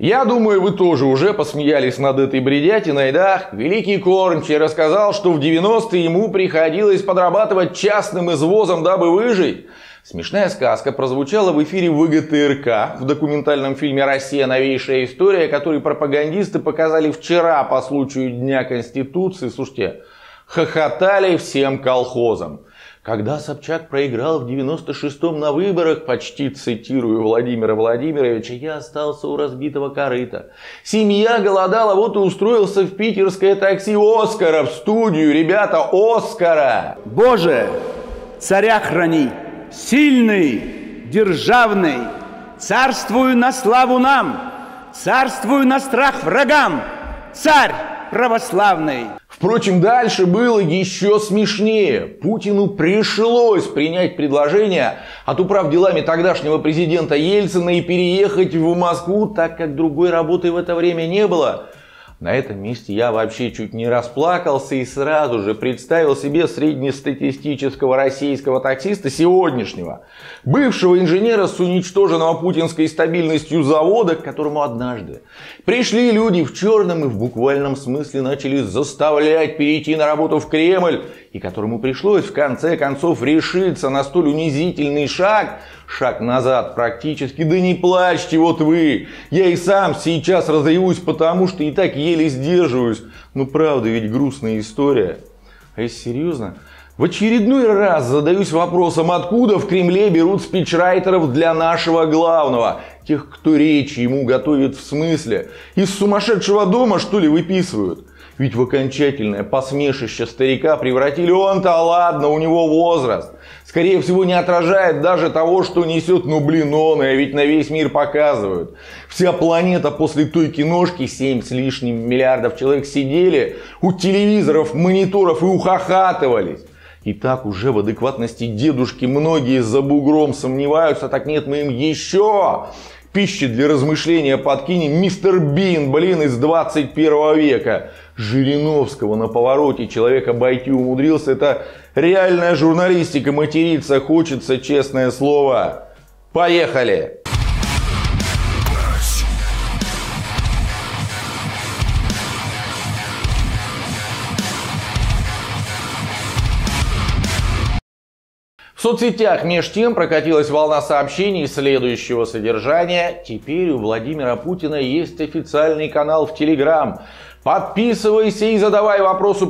Я думаю, вы тоже уже посмеялись над этой бредятиной, да? Великий Корнчий рассказал, что в 90-е ему приходилось подрабатывать частным извозом, дабы выжить. Смешная сказка прозвучала в эфире ВГТРК в документальном фильме «Россия. Новейшая история», который пропагандисты показали вчера по случаю Дня Конституции. Слушайте, хохотали всем колхозам. Когда Собчак проиграл в 96-м на выборах, почти цитирую Владимира Владимировича, я остался у разбитого корыта. Семья голодала, вот и устроился в питерское такси Оскара в студию. Ребята, Оскара! Боже, царя храни, сильный, державный, царствую на славу нам, царствую на страх врагам, царь православный. Впрочем, дальше было еще смешнее. Путину пришлось принять предложение от управ делами тогдашнего президента Ельцина и переехать в Москву, так как другой работы в это время не было. На этом месте я вообще чуть не расплакался и сразу же представил себе среднестатистического российского таксиста сегодняшнего, бывшего инженера с уничтоженного путинской стабильностью завода, к которому однажды пришли люди в черном и в буквальном смысле начали заставлять перейти на работу в Кремль, и которому пришлось в конце концов решиться на столь унизительный шаг, шаг назад практически. Да не плачьте вот вы. Я и сам сейчас разревусь, потому что и так еле сдерживаюсь. Ну правда, ведь грустная история. А если серьезно, в очередной раз задаюсь вопросом, откуда в Кремле берут спичрайтеров для нашего главного. Тех, кто речи ему готовит в смысле. Из сумасшедшего дома, что ли, выписывают? Ведь в окончательное посмешище старика превратили он-то, ладно, у него возраст скорее всего, не отражает даже того, что несет, ну блин, он, и ведь на весь мир показывают. Вся планета после той киношки, 7 с лишним миллиардов человек сидели у телевизоров, мониторов и ухахатывались. И так уже в адекватности дедушки многие за бугром сомневаются, так нет, мы им еще пищи для размышления подкинем. Мистер Бин, блин, из 21 века. Жириновского на повороте человек обойти умудрился. Это реальная журналистика. Материться хочется, честное слово. Поехали! В соцсетях меж тем прокатилась волна сообщений следующего содержания. Теперь у Владимира Путина есть официальный канал в Телеграм. Подписывайся и задавай вопросы,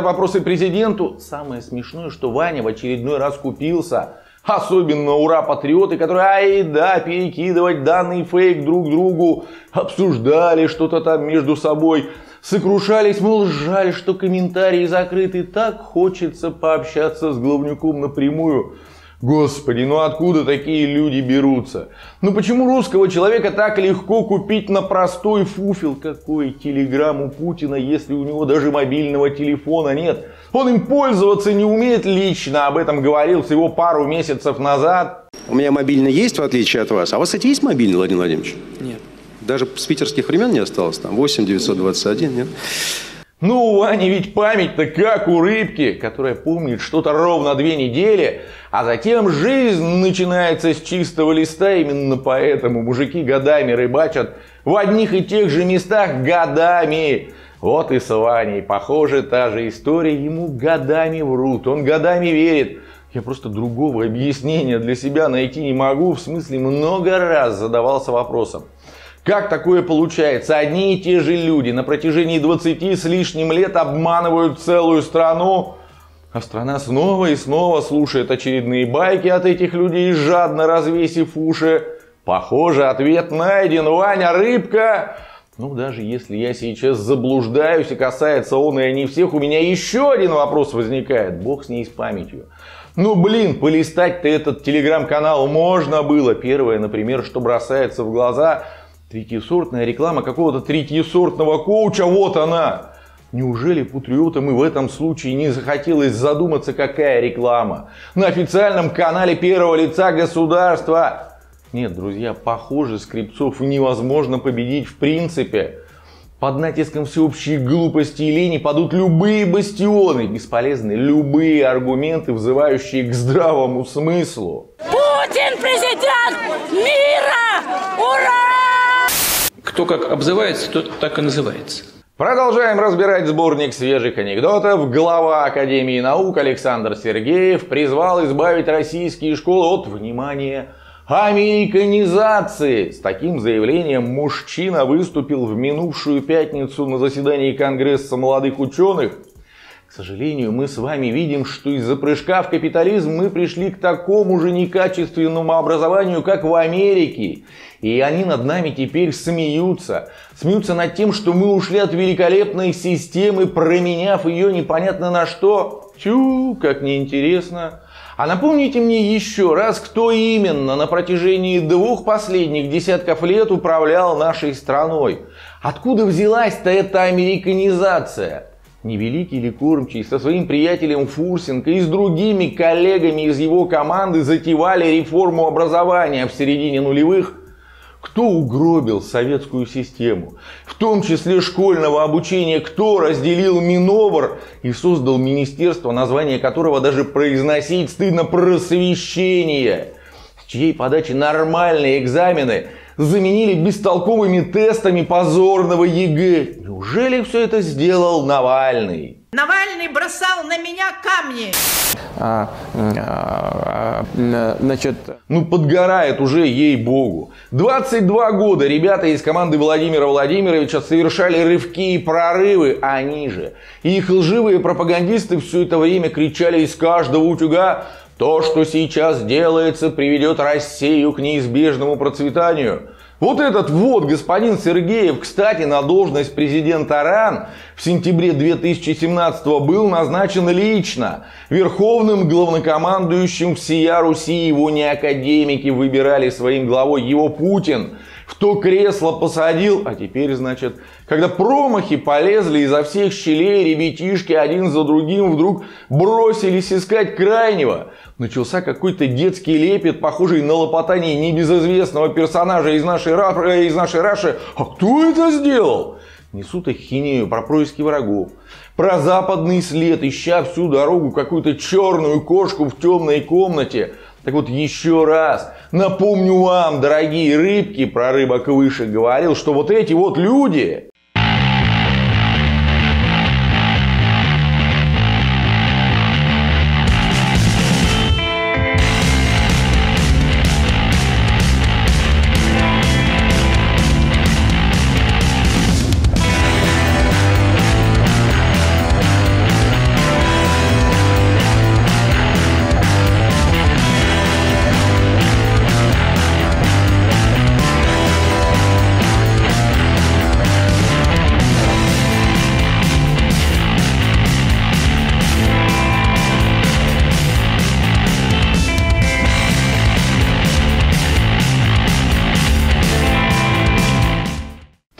вопросы президенту. Самое смешное, что Ваня в очередной раз купился. Особенно ура патриоты, которые, ай да, перекидывать данный фейк друг другу, обсуждали что-то там между собой. Сокрушались, мол, жаль, что комментарии закрыты. Так хочется пообщаться с главнюком напрямую. Господи, ну откуда такие люди берутся? Ну почему русского человека так легко купить на простой фуфел? Какой телеграм у Путина, если у него даже мобильного телефона нет? Он им пользоваться не умеет лично, об этом говорил всего пару месяцев назад. У меня мобильный есть, в отличие от вас. А у вас, кстати, есть мобильный, Владимир Владимирович? Даже с питерских времен не осталось там? 8 921, нет? Ну, у ведь память-то как у рыбки, которая помнит что-то ровно две недели, а затем жизнь начинается с чистого листа. Именно поэтому мужики годами рыбачат в одних и тех же местах годами. Вот и с Ваней. Похоже, та же история. Ему годами врут, он годами верит. Я просто другого объяснения для себя найти не могу. В смысле, много раз задавался вопросом. Как такое получается? Одни и те же люди на протяжении 20 с лишним лет обманывают целую страну, а страна снова и снова слушает очередные байки от этих людей, жадно развесив уши. Похоже, ответ найден. Ваня, рыбка! Ну, даже если я сейчас заблуждаюсь и касается он и не всех, у меня еще один вопрос возникает. Бог с ней с памятью. Ну, блин, полистать-то этот телеграм-канал можно было. Первое, например, что бросается в глаза – Третьесортная реклама какого-то третьесортного коуча, вот она. Неужели патриотам и в этом случае не захотелось задуматься, какая реклама? На официальном канале первого лица государства. Нет, друзья, похоже, скрипцов невозможно победить в принципе. Под натиском всеобщей глупости и лени падут любые бастионы, бесполезны любые аргументы, взывающие к здравому смыслу. Путин президент мира! Ура! Кто как обзывается, тот так и называется. Продолжаем разбирать сборник свежих анекдотов. Глава Академии наук Александр Сергеев призвал избавить российские школы от, внимания, американизации. С таким заявлением мужчина выступил в минувшую пятницу на заседании Конгресса молодых ученых. К сожалению, мы с вами видим, что из-за прыжка в капитализм мы пришли к такому же некачественному образованию, как в Америке. И они над нами теперь смеются. Смеются над тем, что мы ушли от великолепной системы, променяв ее непонятно на что. Тю, как неинтересно. А напомните мне еще раз, кто именно на протяжении двух последних десятков лет управлял нашей страной. Откуда взялась-то эта американизация? Невеликий ли кормчий со своим приятелем Фурсенко и с другими коллегами из его команды затевали реформу образования в середине нулевых. Кто угробил советскую систему, в том числе школьного обучения, кто разделил Минобр и создал министерство, название которого даже произносить стыдно просвещение, с чьей подачи нормальные экзамены заменили бестолковыми тестами позорного ЕГЭ. Неужели все это сделал Навальный? Навальный бросал на меня камни. А, а, а, значит... Ну, подгорает уже, ей-богу. 22 года ребята из команды Владимира Владимировича совершали рывки и прорывы, а они же. их лживые пропагандисты все это время кричали из каждого утюга то, что сейчас делается, приведет Россию к неизбежному процветанию. Вот этот вот господин Сергеев, кстати, на должность президента РАН в сентябре 2017 был назначен лично верховным главнокомандующим всея Руси. Его не академики выбирали своим главой, его Путин в то кресло посадил, а теперь, значит, когда промахи полезли изо всех щелей, ребятишки один за другим вдруг бросились искать крайнего – начался какой-то детский лепет, похожий на лопотание небезызвестного персонажа из нашей, э, из нашей Раши. А кто это сделал? Несут ахинею про происки врагов, про западный след, ища всю дорогу какую-то черную кошку в темной комнате. Так вот еще раз напомню вам, дорогие рыбки, про рыбок выше говорил, что вот эти вот люди,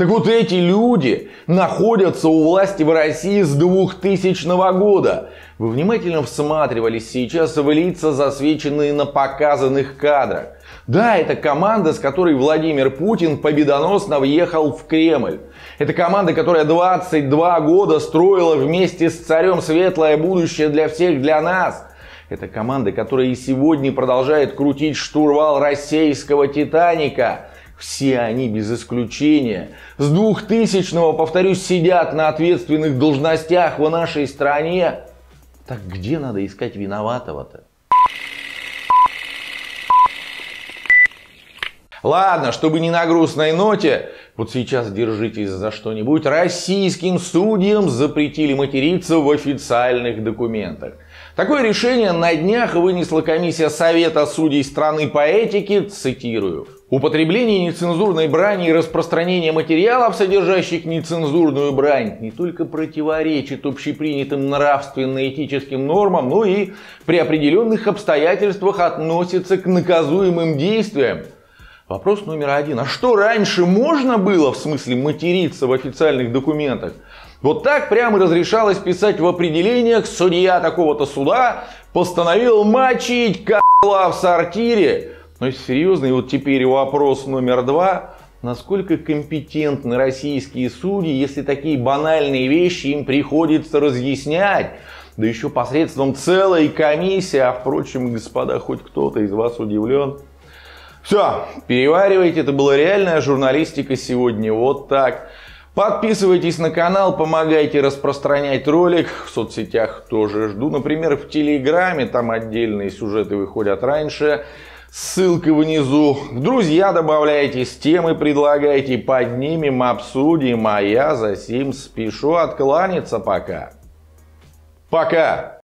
Так вот эти люди находятся у власти в России с 2000 года. Вы внимательно всматривались сейчас в лица, засвеченные на показанных кадрах. Да, это команда, с которой Владимир Путин победоносно въехал в Кремль. Это команда, которая 22 года строила вместе с царем светлое будущее для всех, для нас. Это команда, которая и сегодня продолжает крутить штурвал российского «Титаника». Все они без исключения с 2000-го, повторюсь, сидят на ответственных должностях в нашей стране. Так где надо искать виноватого-то? Ладно, чтобы не на грустной ноте, вот сейчас держитесь за что-нибудь. Российским судьям запретили материться в официальных документах. Такое решение на днях вынесла комиссия Совета судей страны по этике, цитирую. Употребление нецензурной брани и распространение материалов, содержащих нецензурную брань, не только противоречит общепринятым нравственно-этическим нормам, но и при определенных обстоятельствах относится к наказуемым действиям. Вопрос номер один. А что раньше можно было, в смысле материться в официальных документах? Вот так прямо разрешалось писать в определениях судья такого-то суда постановил мочить к***ла в сортире. Но серьезный вот теперь вопрос номер два. Насколько компетентны российские судьи, если такие банальные вещи им приходится разъяснять? Да еще посредством целой комиссии, а впрочем, господа, хоть кто-то из вас удивлен? Все, переваривайте, это была реальная журналистика сегодня, вот так. Подписывайтесь на канал, помогайте распространять ролик. В соцсетях тоже жду. Например, в Телеграме, там отдельные сюжеты выходят раньше. Ссылка внизу. Друзья добавляйтесь, темы предлагайте, поднимем, обсудим. А я за сим спешу откланяться пока. Пока!